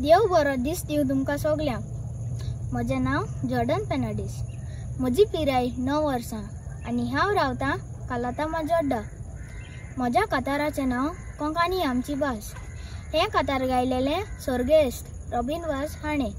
देव बरो दीस दिव तुमकां सगल्यांक म्हजें नांव जॉर्डन पेनाडीस. म्हजी पिराय णव वर्सां आनी हांव रावतां कालाता माजोड्डा म्हज्या काताराचें नांव कोंकणी आमची भास हें कातार गायलेलें स्वर्गेस्त रॉबिन वास हाणें.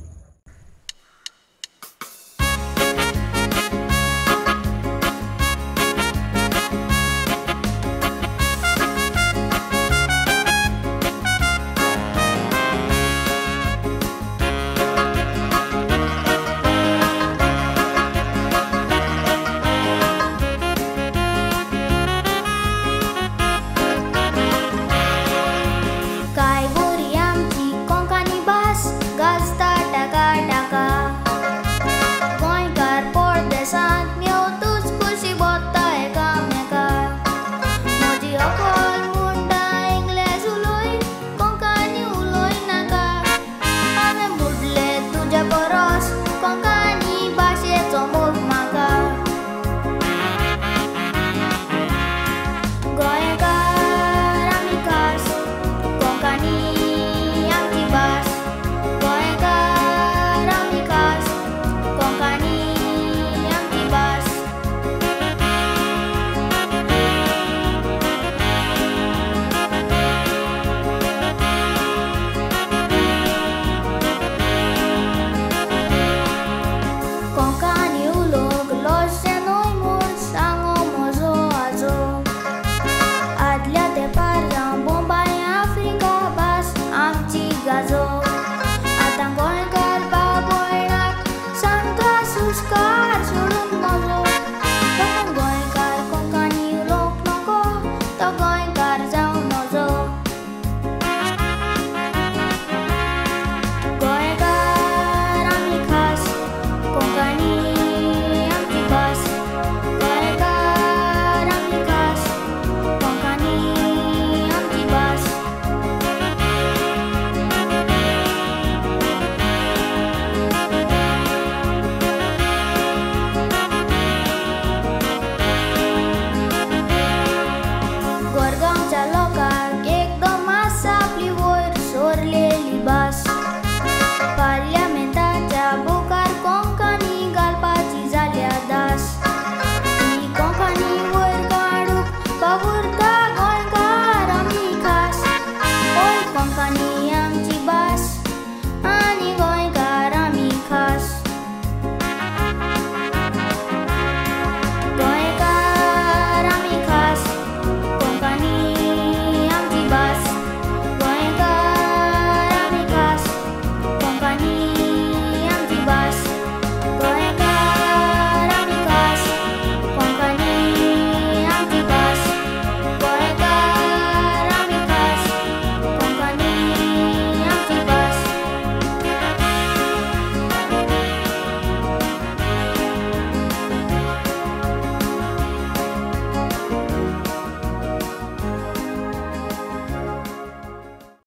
company.